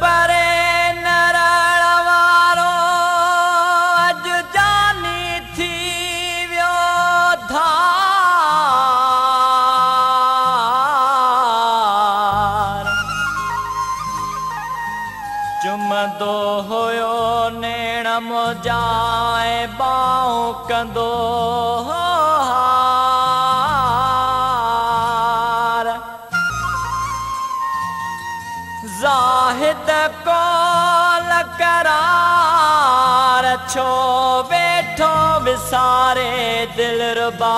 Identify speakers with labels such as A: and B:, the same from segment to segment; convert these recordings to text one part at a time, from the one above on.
A: پري نرڻ وارو اڄ جاني ٿي ويو ڌار. چمندو هيو نيڻ م بائون ڪندو هو ڪال ڪرار ڇو ويٺو وساري دل ربا.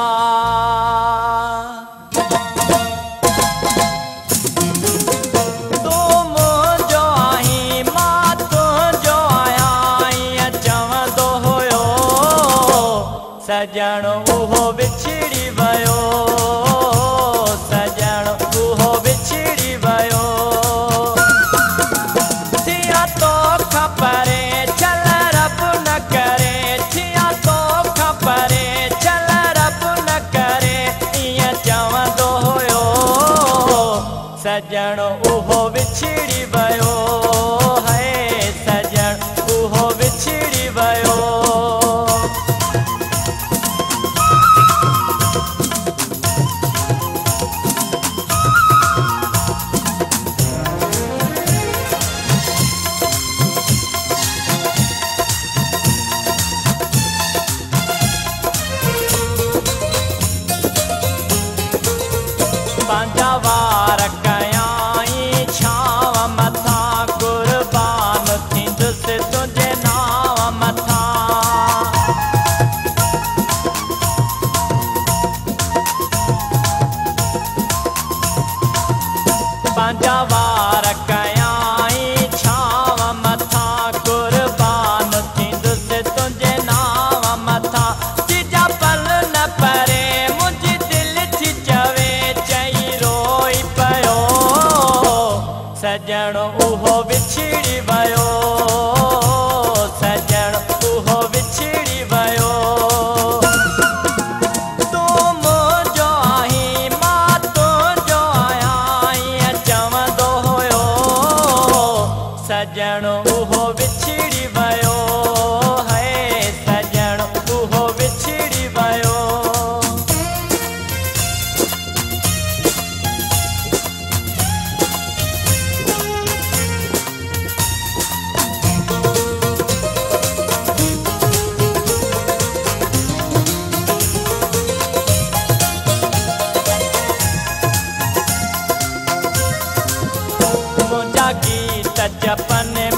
A: سجڻ اهو وڇڙي ಕಾಣೋ ಓಹೋ جڻو اهو وڇڙي ويو. Japan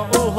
A: Oh.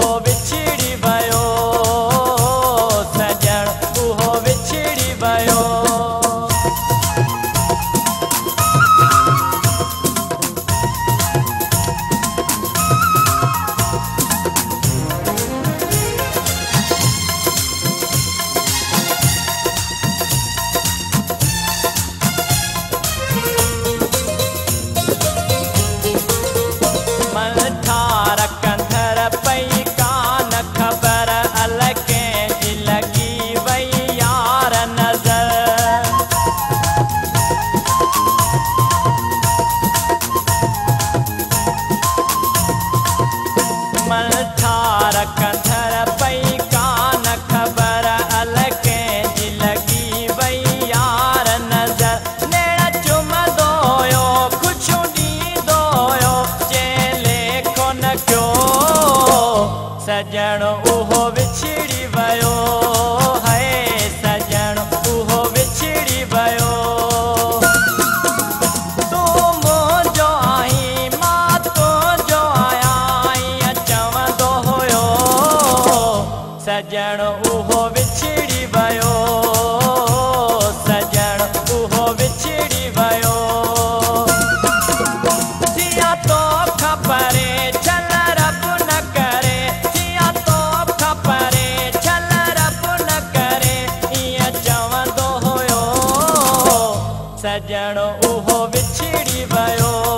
A: سجڻ اهو وڇڙي ويو سجڻ اهو وڇڙي ويو جيئن تو کپري چل رب نه ڪري جيئن تو کپري چل رب نه ڪري ائين چوندو هيو سجڻ اهو وڇڙي ويو